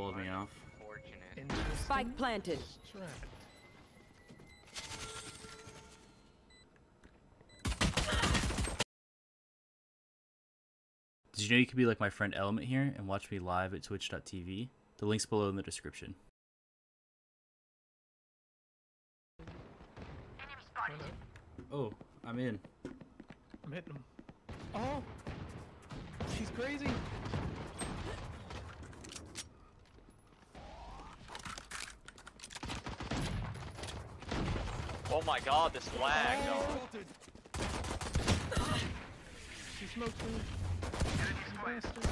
walled me off. Spike planted. Did you know you could be like my friend Element here and watch me live at twitch.tv? The link's below in the description. Oh, I'm in. I'm hitting him. Oh! She's crazy! Oh my god, this lag, dog. She smoked me. Bastard.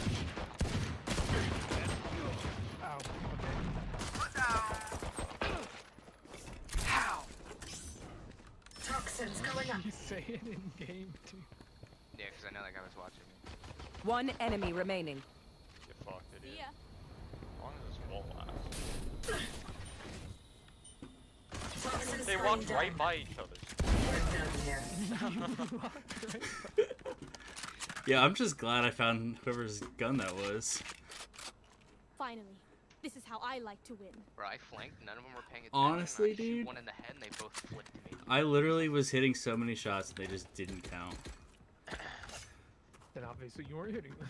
Ow. Toxins going Okay. up. You say it in game too. Yeah, because I know that guy was watching me. One enemy remaining. Get fucked, idiot. Yeah. How long does this wall last? Toxins They walked down. right by each other. We're down here. Yeah, I'm just glad I found whoever's gun that was. Finally. This is how I like to win. Bro, I flanked. None of them were paying attention. Honestly, dude. one in the head and they both flipped me. I literally was hitting so many shots and they just didn't count. Then obviously you weren't hitting them.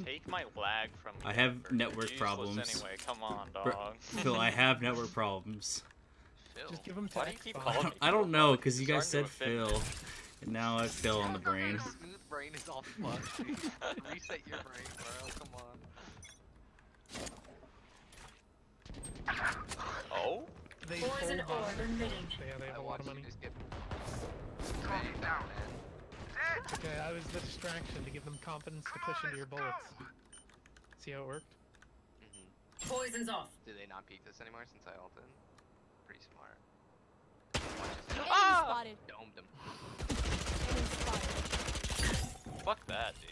Mm, Take my lag from me. I have network problems. Anyway, come on, Bro- dog. Phil, I have network problems. Phil. Just give him Why do you keep calling me I don't Phil, know, because you guys said starting Phil. And now I Phil on the brain. Smooth brain is all fucked. dude. Reset your brain, bro. Come on. Oh? They Poison hold on. orb emitting. Yeah, they have I a lot watched of money. you just get banged down, man. Okay, I was the distraction to give them confidence to push into your bullets. See how it worked? hmm Poison's off. Do they not peek this anymore since I ulted? Pretty smart. Watch this. Enemy Ah! spotted. Domed him. Spotted. Fuck that, dude.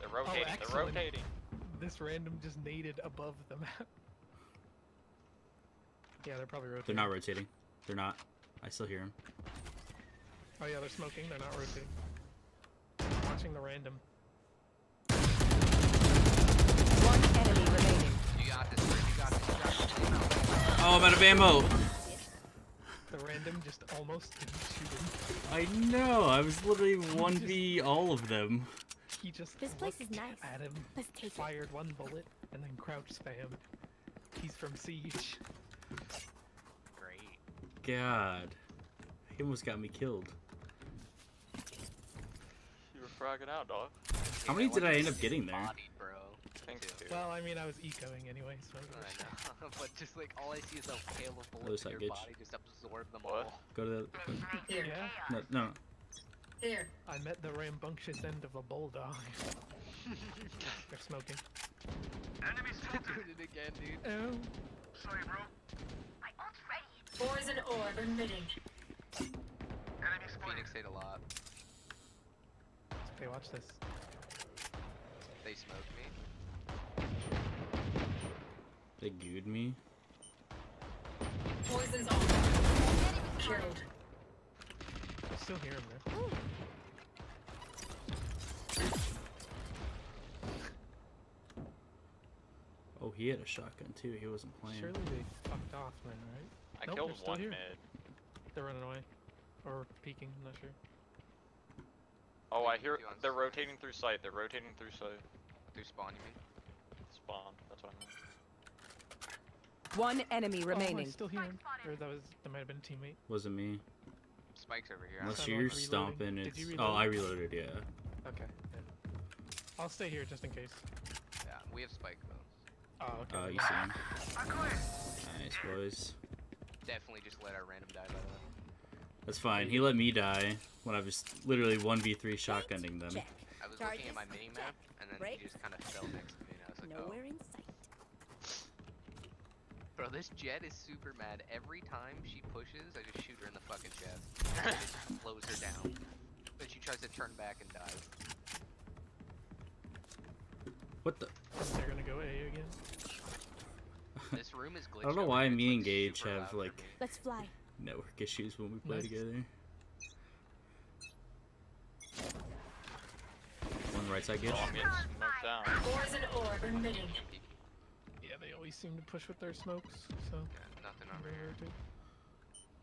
They're rotating, they're rotating. This random just naded above the map. Yeah, they're probably rotating. They're not rotating. They're not. I still hear them. Oh yeah, they're smoking. They're not rotating. Watching the random. One enemy remaining. You got this, Chris. You got this. Oh, I'm out of ammo! The random just almost didn't shoot him. I know, I was literally 1v all of them. He just This place is looked nice. at him, Let's take it. fired one bullet, and then crouch spam. He's from Siege. Great. God. He almost got me killed. You were fragging out, dog. How many did I end up getting there? Bodied, bro. Thanks, Too. dude. Well, I mean, I was ecoing anyway, so. I know, but just like all I see is a hail of Other bullets side, in your Gage. body just absorb them What? all. Go to the. Here. Yeah, No, no. Here. I met the rambunctious end of a bulldog. They're smoking. Doing it again, dude. Oh, Poison orb emitting. Phoenix hit a lot. okay, watch this. They smoked me. They gooed me. Poison's off. Killed. I still hear him there. Oh, he had a shotgun too. He wasn't playing. Surely they fucked off then, right? I Nope, killed they're one here. mid. They're running away. Or peeking, I'm not sure. Oh, I hear You they're rotating through sight. They're rotating through sight. Through spawn, you mean? Spawn. That's what I meant. One enemy Oh, remaining. still hear him. Or that was, that might have been a teammate. Wasn't me. Spike's over here. Unless you're stomping, Did it's. you Oh, I reloaded. Yeah. Okay. Yeah. I'll stay here just in case. Yeah, we have spike though. Oh, okay. Oh, never you see him. Nice boys. Definitely just let our random die by the way. That's fine. He let me die when I was literally 1v3 shotgunning them. Check. I was Charges? looking at my mini map and then Break? he just kind of fell next to me and I was like, Nowhere oh. in sight. Bro, this Jett is super mad. Every time she pushes, I just shoot her in the fucking chest. And it just slows her down. But she tries to turn back and dies. What the? They're gonna go A again. This room is glitched. I don't know why me and Gage super have like. Let's fly. network issues when we play Nice. together. One right right side, Gage. Oh, I'm getting smoked out. Poison orb emitting. Yeah, they always seem to push with their smokes, so Yeah, nothing over over here too.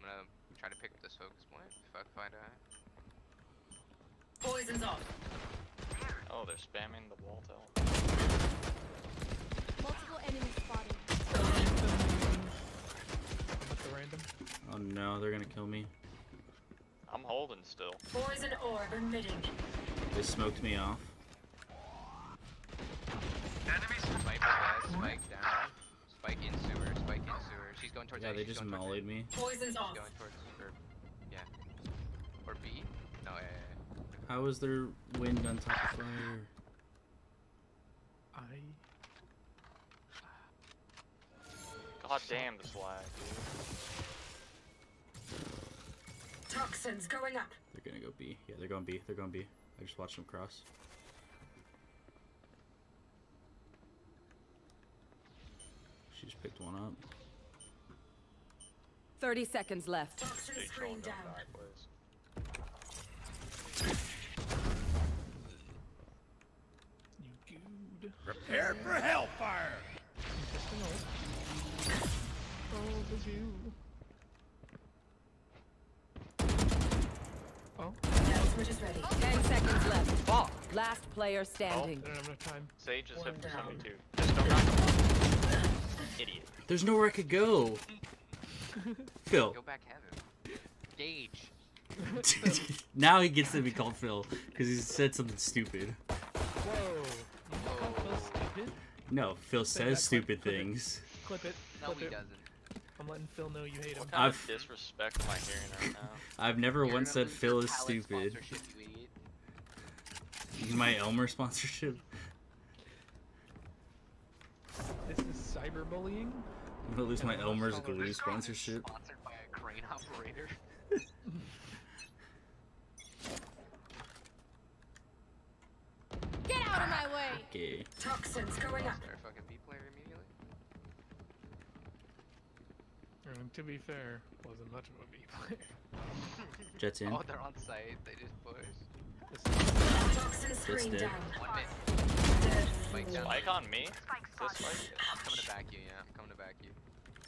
I'm gonna try to pick up this focus point. If I find out. Poison's off. Oh, they're spamming the wall tell. Multiple enemies spotted. With the random. Oh no, they're gonna kill me. I'm holding still. Poison orb emitting. They smoked me off. Spike dead, spike down. Spike in sewer, spike in sewer. She's going towards Yeah, A, they just going mollied me. Poison's She's off. going towards, or, yeah. Or B? No, A, A, How is their wind on top of fire? I God damn this lag, dude. Toxins going up. They're gonna go B. Yeah, they're going B. They're going B. I just watched them cross. She just picked one up. 30 seconds left. Toxin screen down. down you good. Prepare for hellfire! Oh. Just an ult. Oh, the you. Oh, Now switch is ready. 10 seconds left. Fuck! Last player oh. standing. I don't have enough time. Sage just hit for 72. Just don't knock him. Idiot. There's nowhere I could go. Phil. Go back heaven. Gage. now he gets to be called Phil because he said something stupid. Whoa. You just called Phil stupid? No, Phil Say says that, clip- stupid clip it. things. Clip it. No, clip he it. doesn't. I'm letting Phil know you hate him. I've disrespect am I hearing right now? I've never You're once said Phil is stupid. sponsorship, you. My Elmer sponsorship. This is cyberbullying. I'm gonna lose my Elmer's Although glue this crane is sponsorship. Sponsored by a crane operator. Get out of my way! Okay. Toxins going up. Lost fucking B player immediately. I mean, to be fair, wasn't much of a B player. Jett's in. Oh, they're on site. They just pushed. This Toxin screen dead. down. One mid. Dead. Spike on me? This spike? I'm coming to back you. Yeah, I'm coming to back you.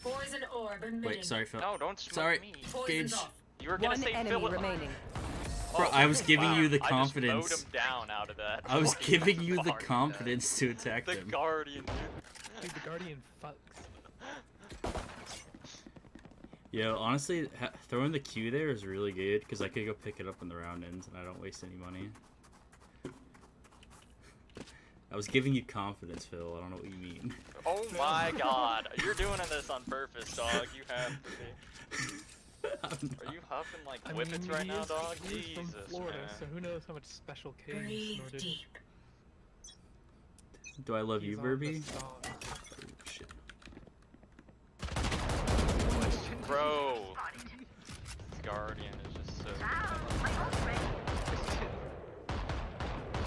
Poison orb emitting. Wait, sorry, Phil. No, don't smoke Sorry. me. Poison's Gage. You were gonna One say enemy Philip. remaining. Bro, Oh, I was giving you the I confidence. just mowed him down out of that. I was giving you the confidence to attack The them. guardian, dude. dude, the Guardian fucks. Yo, honestly, ha- throwing the Q there is really good because I could go pick it up when the round ends and I don't waste any money. I was giving you confidence, Phil. I don't know what you mean. Oh my god. You're doing this on purpose, dog. You have to be. Are you huffing like I whippets mean, right he now, is, dog? he is Jesus, from Florida, man. so who knows how much special K he Breathe snorted. deep. Do I love He's you, on Burby? Bro. Guardian is just so.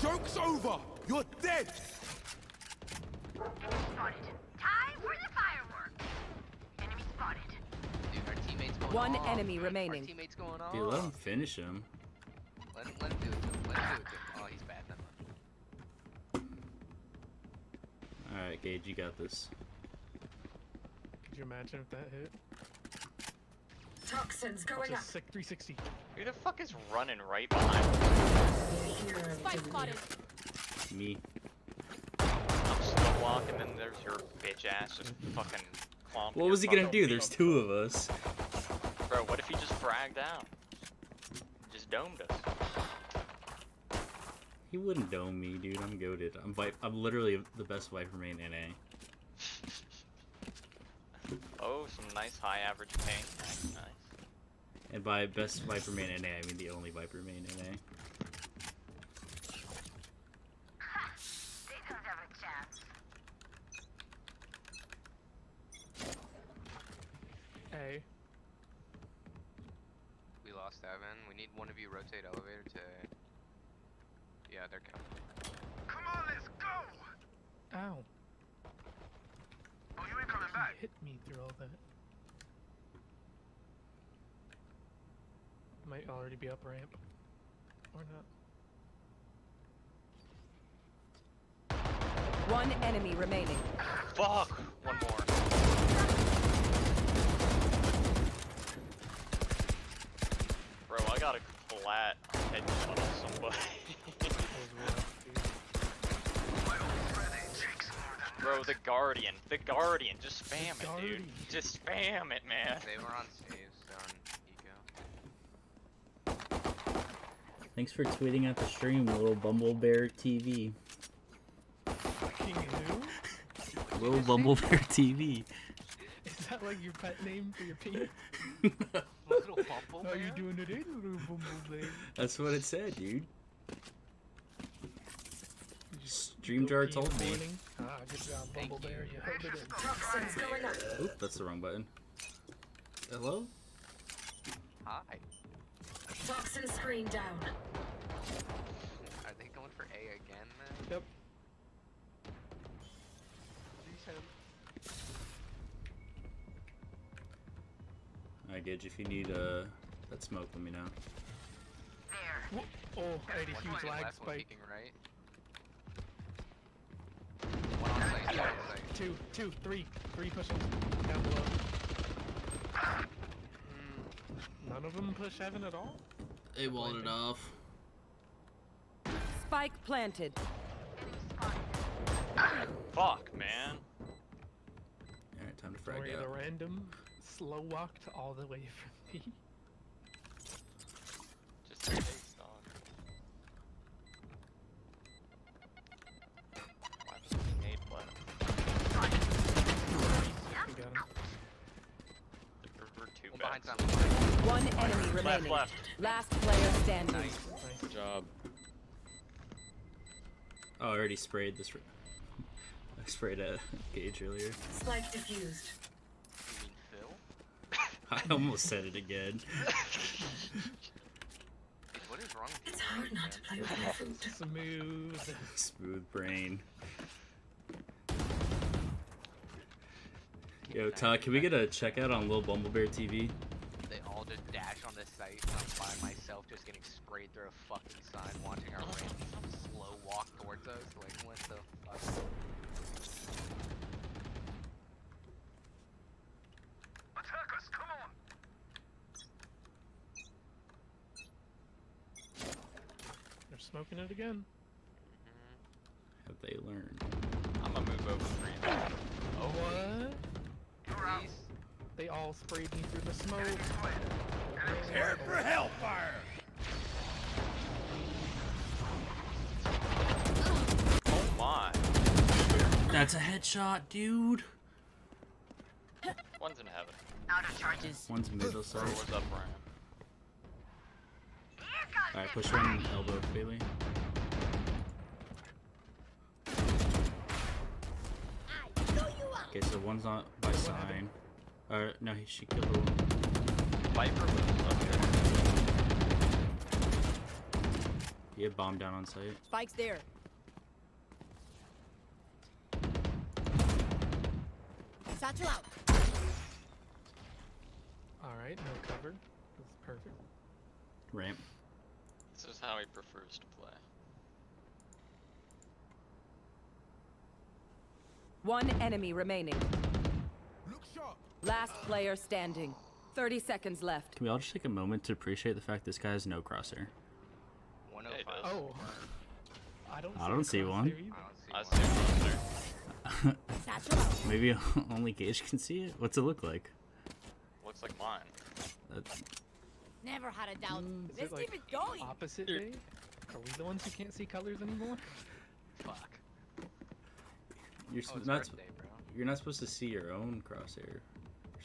Joke's over! You're dead! Dude, our teammates going One off. enemy Our remaining. teammates going off. Dude, let him finish him. Let him, let him do it. to him. Let him do it. to him. Oh, he's bad. Alright, Gage, you got this. Could you imagine if that hit? Toxins going a up. sick 360. Who the fuck is running right behind me? Spike spotted. Me. I'm still walking, and there's your bitch ass just fucking clomping. What was he gonna do? There's two of us. Bro, what if he just fragged out? Just domed us. He wouldn't dome me, dude. I'm goaded. I'm vi- I'm literally the best Viper main in NA. Oh, some nice high average ping. Nice, nice. And by best Viper main NA, I mean the only Viper main NA. A. We lost Evan. We need one of you rotate elevator to. Yeah, they're coming. Ow. Oh, you ain't coming back. Hit me through all that. Might already be up ramp. Or not. One enemy remaining. Fuck! One more. Bro, I got a flat headshot on somebody. That was rough, dude. Bro, the Guardian. The Guardian. Just spam it, Guardian. dude. Just spam it, man. They were on saves on eco. Thanks for tweeting at the stream, little Bumble Bear TV. King who? Little Bumble Bear TV. Is that like your pet name for your pee? Little bumble How you doing today, little bumblebee? That's what it said, dude. Streamjar Pee told me. morning? Ah, good job, Bumblebear. you. You held it in. Toxins going up. Oop, that's the wrong button. Hello? Hi. Toxin screen down. Are they going for A again, man? Yep. Please him. Alright, Gage, if you need uh, that smoke, let me know. Whoa. Oh, I had a huge peeking lag left, spike. peeking right. Site, one on site. Two, two, three, three pushing down below. None of them push heaven at all? They walled it off. Spike planted. Fuck, man. Alright, time to Or frag the out. random slow walked all the way from me. Just a face, dog. Why does he need blood? We got him. We're two One behind backs. Simon. One enemy Left, remaining. left. Last player standing. Nice. Nice. Good job. Oh, I already sprayed this. I sprayed a Gage earlier. Spike defused. You mean Phil? I almost said it again. What is wrong with you? It's hard not to play with my food. Smooth. Smooth brain. Yo, Todd, can we get a checkout on Lil Bumblebear TV? They all just dash on this site, and I'm by myself just getting sprayed through a fucking sign, watching our random slow walk towards us. Like, what the fuck? Attack us! Come on! They're smoking it again. Mm-hmm. Have they learned? I'm gonna move over three. now. Oh, what? Please? They all sprayed me through the smoke. Prepare for hellfire! Oh my. That's a headshot, dude. One's in heaven. Out of charges. One's middle Or side. was up ramp. Alright, push one elbow, Bailey. Okay, so one's not by sign. Or no, he she killed the one. Viper was up there. He had bomb down on site. Spike's there. Satchel out. Alright, no cover. That's perfect. Ramp. This is how he prefers to play. One enemy remaining. Look sharp! Last player standing. 30 seconds left. Can we all just take a moment to appreciate the fact this guy has no crosshair? 105. Oh. I don't I don't see a crosshair one. I don't see see one. a monster. Satchel. Maybe only Gage can see it? What's it look like? Looks like mine. That's, Never had a doubt. Mm, is Let's it like keep it going. opposite day? Are we the ones who can't see colors anymore? Fuck. you're Oh, not. birthday, bro. You're not supposed to see your own crosshair.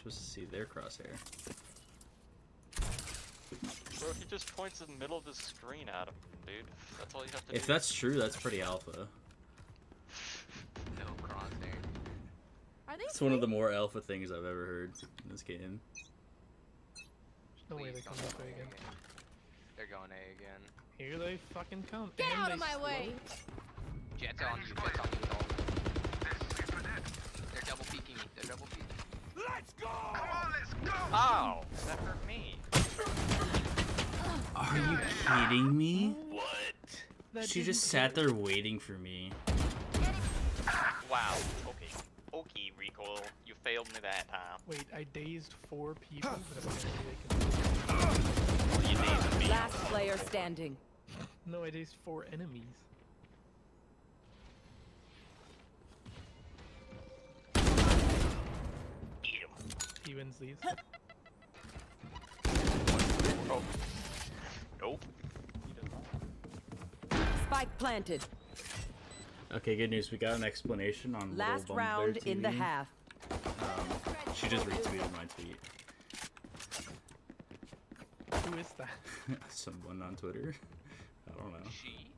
You're supposed to see their crosshair. Bro, he just points in the middle of the screen at him, dude. That's all you have to If do. that's true, that's pretty alpha. No crosshair. Are they It's one of the more alpha things I've ever heard in this game. There's no way they come don't this way again. They're going A again. Here they fucking come. Get and out they of my way. Jett's on you, Jett's on you with all. They're double peeking me. They're double peeking. Let's go! Come on, let's go! Ow! That hurt me. Are you kidding me? That She just sat there waiting for me. Wow. Okay. Okay, recoil. You failed me that time. Wait, I dazed four people, but apparently they can. Well, you dazed me. Last player standing. No, I dazed four enemies. Wins these. Oh. Nope. He does not. Spike planted. Okay, good news. We got an explanation on Last round Player in the half. Um, she just retweeted my tweet. Who is that? Someone on Twitter. I don't know. She.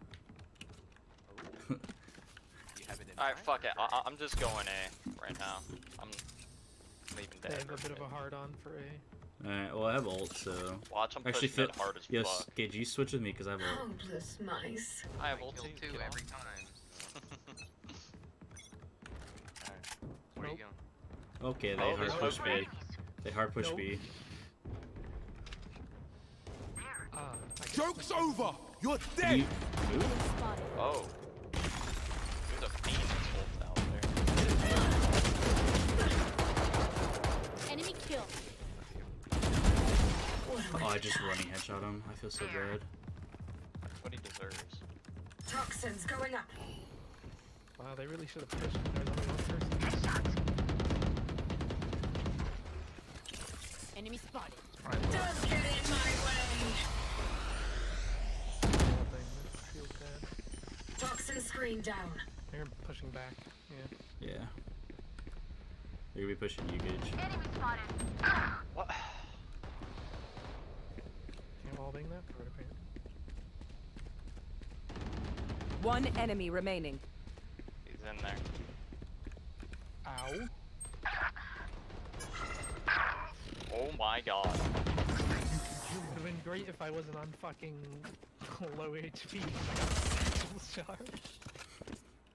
Oh. you have it in Alright, fuck it. I- I- I'm just going A right now. I'm They have a bit of a hard on for a. Alright, well I have ult, so Watch him actually push fit. hard as Yes, fuck. Gage, you switch with me because I have ult. Countless mice. I have I ult kill too. every time. Alright. Where are you going? Okay, they Oh, hard push no B. They hard push Nope. B. Ah, I guess Joke's over! You're dead! you. Oh. Oh, I way to just die. running headshot him. I feel so bad. That's what he deserves. Toxins going up. Wow, they really should have pushed. it. There's only one person. Enemy spotted. Don't get in my way. Oh, dang, that feels bad. Toxin screen down. They're pushing back. Yeah. Yeah. They're gonna be pushing you, Gage. What? Can't wall bang that forward apparently. One enemy remaining. He's in there. Ow. Oh my god. You would have been great if I wasn't on fucking low HP. Charge.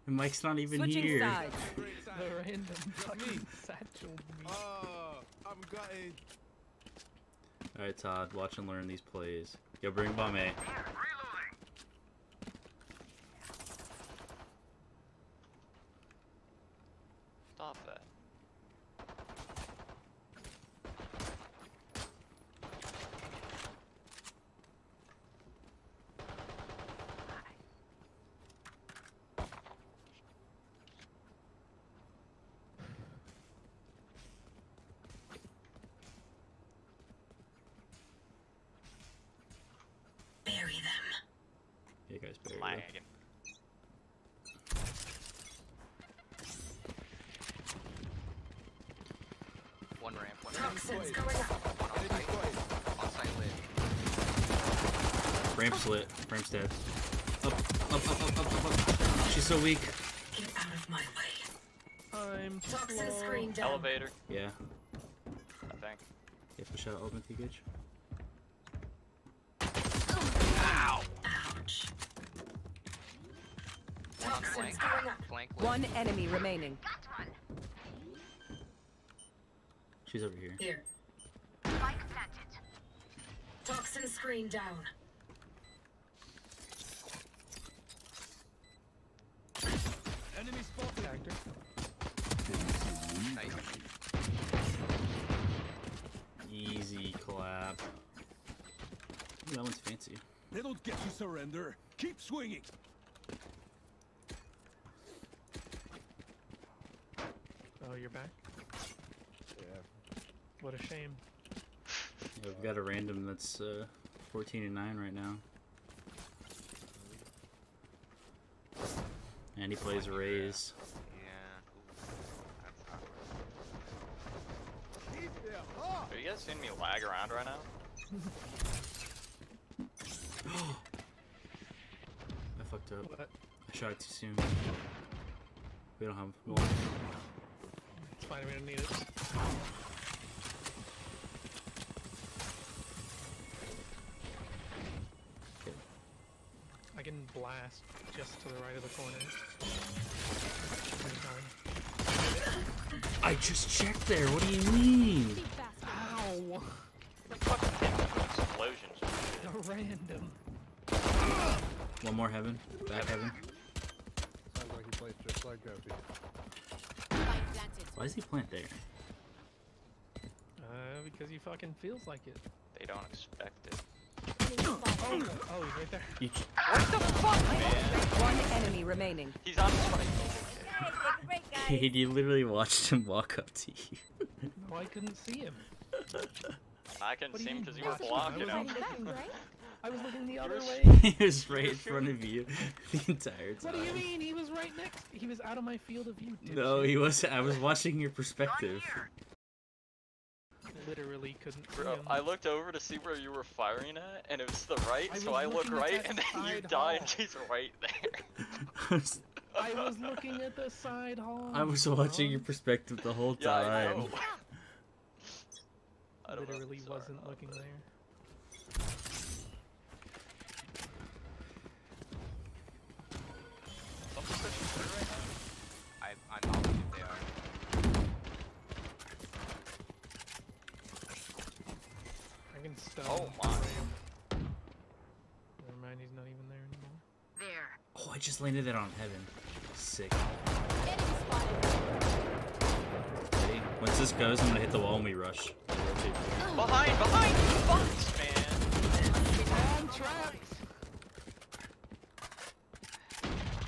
Mike's not even Switching here. sides. The random fucking satchel. Oh, I'm gutted. Alright, Todd, watch and learn these plays. Yo, bring bomb A. Stop that. Yeah, guys, better. go. One ramp, one ramp. Going up. One on site. On site lit. Ramp's lit. Ramp's dead. Up, up, up, up, up, up, up. She's so weak. Get out of my way. I'm Toxin screen down. Elevator, Yeah. I think. Yeah, push out open to Gage. Ouch. Toxins going up. Flank lit. One enemy remaining. She's over here. Here. Toxin screen down. Enemy spotted. Actor. Nice. Easy clap. Ooh, that one's fancy. They don't get to surrender. Keep swinging. You're back? Yeah. What a shame. Yeah, we've got a random that's uh, 14 and 9 right now. And he plays Raze. Yeah. Ooh. That's not Keep their heart. Have you guys seen me lag around right now? I fucked up. What? I shot it too soon. We don't have more. It's fine, we don't need it. Okay. I can blast just to the right of the corner. I just checked there. What do you mean? Think faster. Ow! Fucking hit me with explosions. A random. One more heaven. Back heaven. Sounds like he Plays just like Guppy. Why does he plant there? Uh, because he fucking feels like it. They don't expect it. Oh, oh, he's right there. You, What the fuck, man? One enemy remaining. He's on his right. Kate, you literally watched him walk up to you. No, I couldn't see him. I can What do see you him because you mean were watching? I blocking was him. Looking- I was looking the other way. he was right in front of you the entire time. What do you mean? He was right next. He was out of my field of view. No, dipshit. he was. I was watching your perspective. literally couldn't see Bro, him. I looked over to see where you were firing at, and it was the right, I so I look right, and then you side die, and she's right there. I was looking at the side hall. I was watching your perspective the whole Yeah, I time. know. I don't know, Literally sorry, wasn't looking there. I can. Oh um, my. Never mind, he's not even there anymore. There. Oh, I just landed it on heaven. Sick. Ready? Once this goes, I'm gonna hit the wall and we rush. Rotate. Behind, behind! Fuck, man! I'm trapped.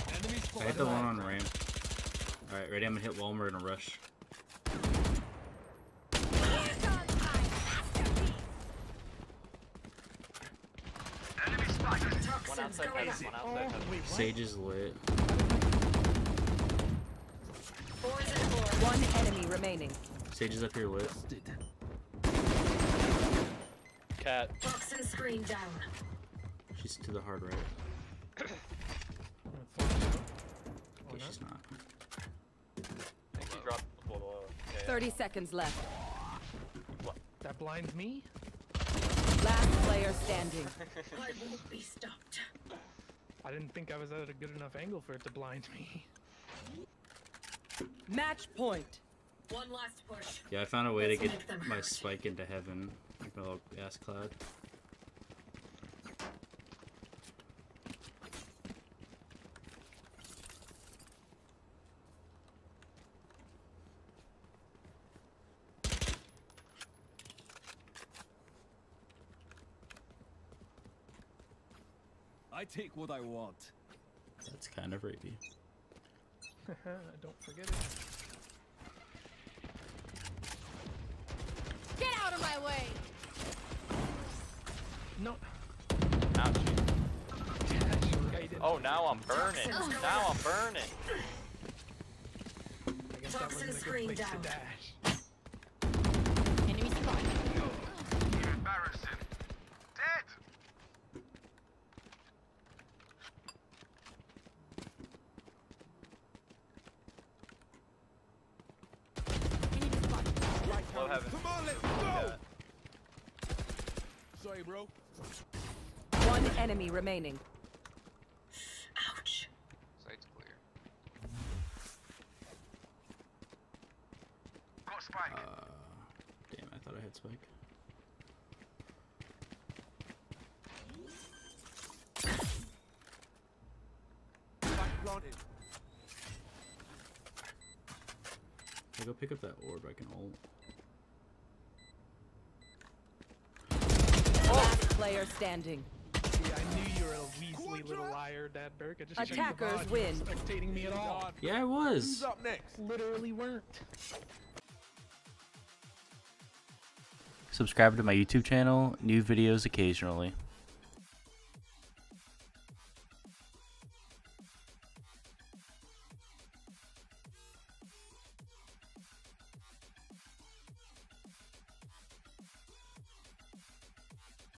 Enemy I hit the one on ramp. Alright, ready? I'm gonna hit wall and we're gonna rush. One outside heaven, one outside heaven. Wait. Sage is lit. Fours and fours. One enemy remaining. Sage is up here lit. Cat. Toxin screen down. She's to the hard right. I'm gonna flash out. Or Okay, she's not. I think he dropped below. Yeah, yeah. 30 seconds left. That blinds me. Last player standing. I won't be stopped. I didn't think I was at a good enough angle for it to blind me. Match point. One last push. Yeah, I found a way to Let's get my hurt. spike into heaven. Like my little gas cloud. I take what I want. That's kind of rapey. Don't forget it. Get out of my way! No. Ouch. Guided. Oh, now I'm burning. Oh, now I'm burning. I guess that Toxin wasn't a good screen place to dash. Enemy spotted. Enemy spotted. Low heaven. Come on, let's go! Sorry, bro. One enemy remaining. Ouch. Site's clear. Uh, damn, I thought I had spike. Planted. I go pick up that orb, I can ult. Last player standing. See, I knew you were a Weasley little liar, Dad Burke. I just checked the Attackers VOD, you win. weren't Spectating me at all. Yeah, I was. Who's up next? Literally weren't. Subscribe to my YouTube channel, new videos occasionally.